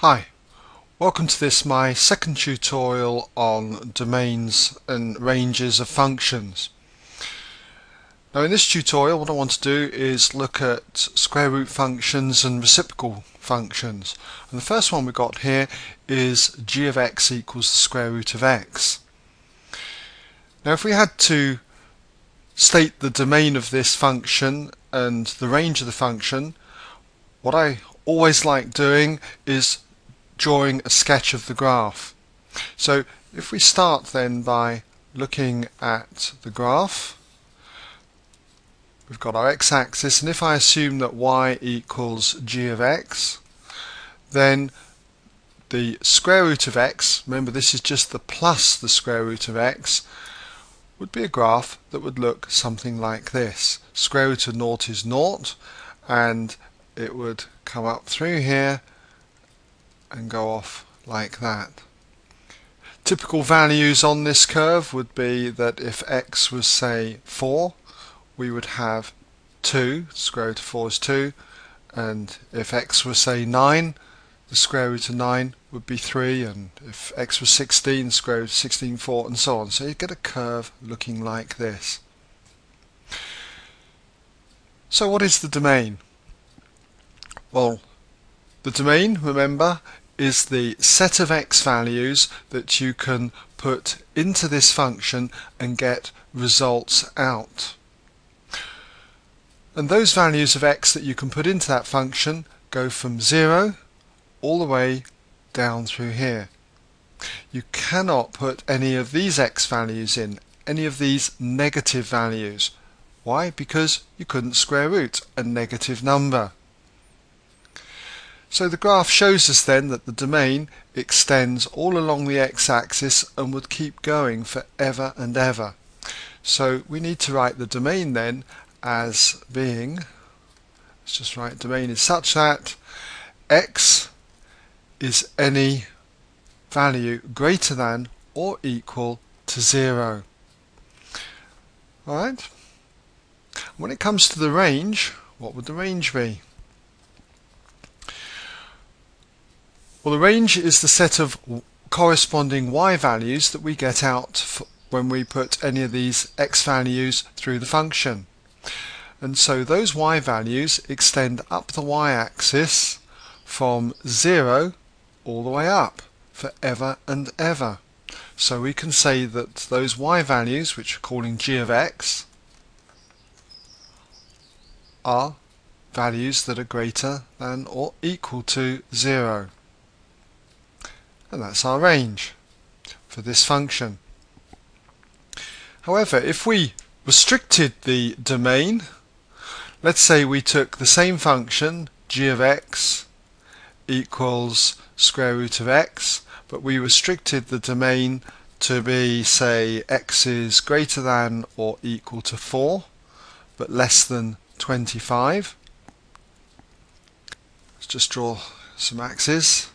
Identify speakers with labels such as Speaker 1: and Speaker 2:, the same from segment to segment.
Speaker 1: Hi, welcome to this my second tutorial on domains and ranges of functions. Now in this tutorial what I want to do is look at square root functions and reciprocal functions. And the first one we got here is g of x equals the square root of x. Now if we had to state the domain of this function and the range of the function, what I always like doing is drawing a sketch of the graph. So if we start then by looking at the graph, we've got our x-axis and if I assume that y equals g of x, then the square root of x, remember this is just the plus the square root of x, would be a graph that would look something like this. Square root of naught is naught and it would come up through here and go off like that. Typical values on this curve would be that if x was say 4 we would have 2, square root of 4 is 2 and if x was say 9 the square root of 9 would be 3 and if x was 16 square root of 16 4 and so on. So you get a curve looking like this. So what is the domain? Well the domain remember is the set of x values that you can put into this function and get results out and those values of x that you can put into that function go from 0 all the way down through here. You cannot put any of these x values in, any of these negative values. Why? Because you couldn't square root a negative number. So the graph shows us then that the domain extends all along the x-axis and would keep going forever and ever. So we need to write the domain then as being, let's just write domain is such that x is any value greater than or equal to 0. Alright? When it comes to the range, what would the range be? Well, the range is the set of corresponding y values that we get out when we put any of these x values through the function. And so those y values extend up the y-axis from 0 all the way up forever and ever. So we can say that those y values, which we're calling g of x, are values that are greater than or equal to 0. And that's our range for this function. However, if we restricted the domain, let's say we took the same function, g of x equals square root of x, but we restricted the domain to be, say, x is greater than or equal to 4, but less than 25. Let's just draw some axes,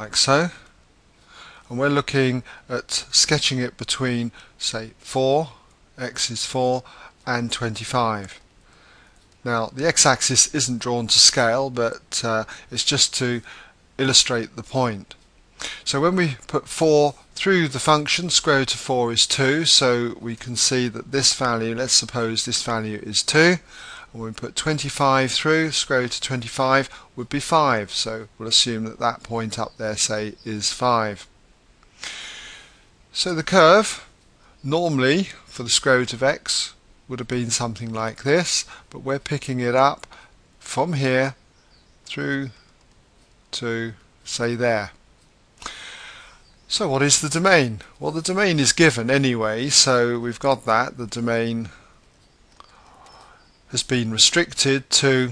Speaker 1: like so. And we're looking at sketching it between, say, 4, x is 4, and 25. Now the x-axis isn't drawn to scale but uh, it's just to illustrate the point. So when we put 4 through the function, square root of 4 is 2, so we can see that this value, let's suppose this value is 2, and we put 25 through, square root of 25 would be 5, so we'll assume that that point up there, say, is 5. So the curve, normally, for the square root of x, would have been something like this, but we're picking it up from here through to say there. So what is the domain? Well the domain is given anyway, so we've got that. The domain has been restricted to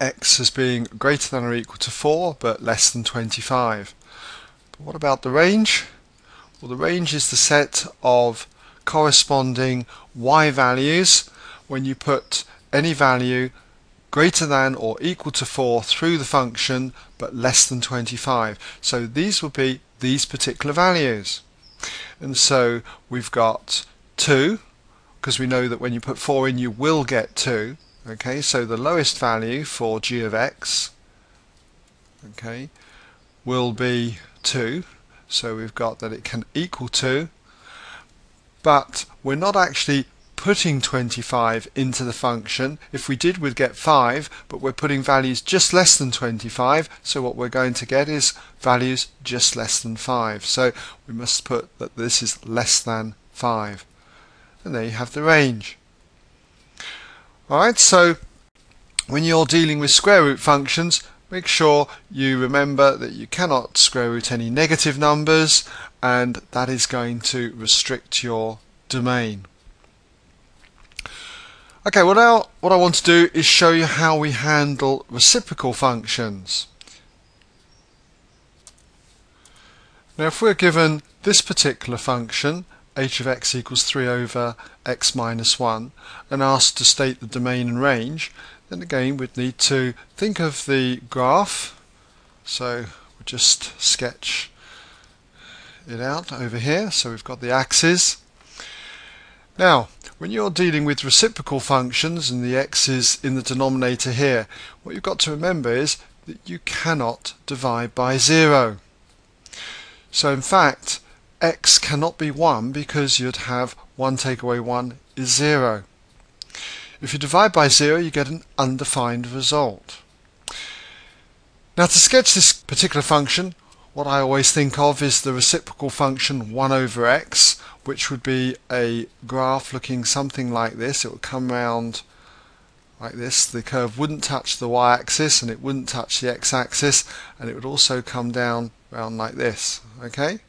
Speaker 1: x as being greater than or equal to 4 but less than 25. But what about the range? Well the range is the set of corresponding y values when you put any value greater than or equal to 4 through the function but less than 25. So these will be these particular values. And so we've got 2 because we know that when you put 4 in you will get 2 Okay, so the lowest value for g of x okay, will be 2. So we've got that it can equal 2. But we're not actually putting 25 into the function. If we did, we'd get 5, but we're putting values just less than 25, so what we're going to get is values just less than 5. So we must put that this is less than 5. And there you have the range. Alright, so when you're dealing with square root functions, make sure you remember that you cannot square root any negative numbers and that is going to restrict your domain. Okay, well now what I want to do is show you how we handle reciprocal functions. Now if we're given this particular function, h of x equals 3 over x minus 1, and asked to state the domain and range, then again we'd need to think of the graph. So we'll just sketch it out over here. So we've got the axes. Now, when you're dealing with reciprocal functions and the x is in the denominator here, what you've got to remember is that you cannot divide by zero. So in fact, x cannot be 1 because you'd have 1 take away 1 is 0. If you divide by 0 you get an undefined result. Now to sketch this particular function what I always think of is the reciprocal function 1 over x which would be a graph looking something like this. It would come round like this. The curve wouldn't touch the y-axis and it wouldn't touch the x-axis and it would also come down round like this. Okay?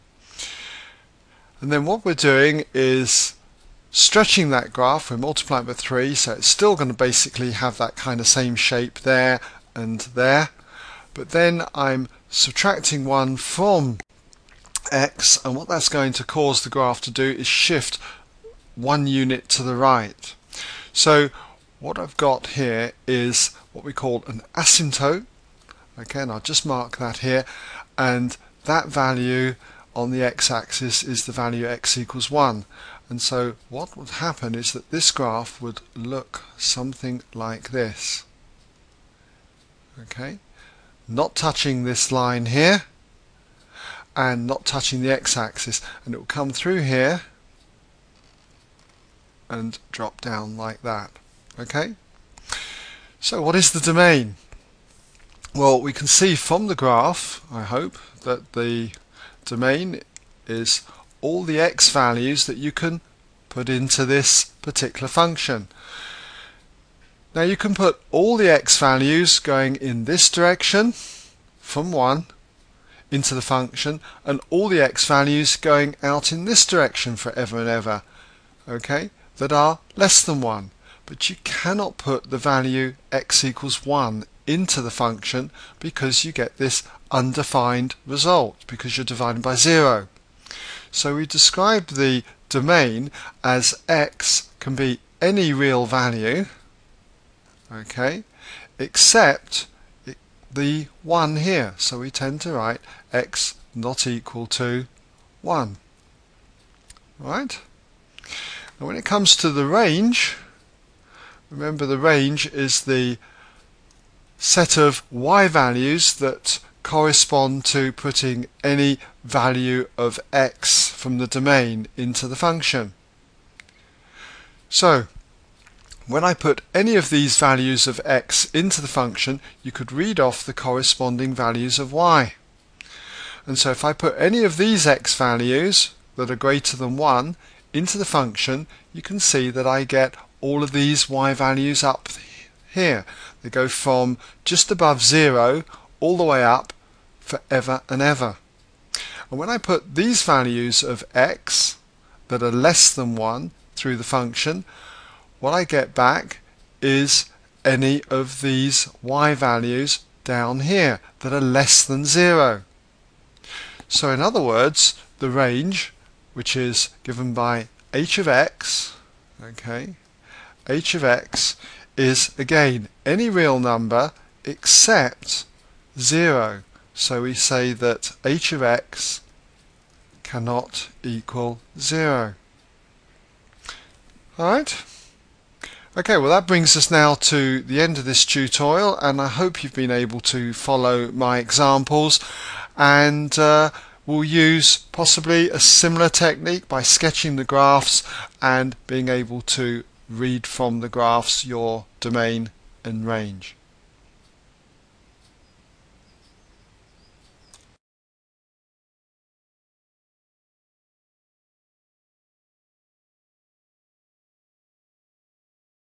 Speaker 1: And then what we're doing is stretching that graph, we're multiplying by 3, so it's still going to basically have that kind of same shape there and there. But then I'm subtracting 1 from x, and what that's going to cause the graph to do is shift one unit to the right. So what I've got here is what we call an asymptote. Okay, and I'll just mark that here. And that value on the x-axis is the value x equals 1. And so what would happen is that this graph would look something like this. Okay, not touching this line here and not touching the x-axis and it will come through here and drop down like that. Okay, so what is the domain? Well, we can see from the graph, I hope, that the domain is all the x values that you can put into this particular function. Now you can put all the x values going in this direction from 1 into the function and all the x values going out in this direction forever and ever okay that are less than 1 but you cannot put the value x equals 1 into the function because you get this undefined result because you're dividing by 0. So we describe the domain as x can be any real value okay except the 1 here. So we tend to write x not equal to 1 right? Now when it comes to the range remember the range is the set of y values that correspond to putting any value of x from the domain into the function. So, when I put any of these values of x into the function, you could read off the corresponding values of y. And so if I put any of these x values that are greater than 1 into the function, you can see that I get all of these y values up here. They go from just above 0 all the way up forever and ever. And when I put these values of x that are less than 1 through the function, what I get back is any of these y values down here that are less than 0. So in other words, the range, which is given by h of x, okay, h of x is again any real number except 0. So we say that h of x cannot equal 0. Alright? Okay, well that brings us now to the end of this tutorial and I hope you've been able to follow my examples and uh, we'll use possibly a similar technique by sketching the graphs and being able to read from the graphs your domain and range.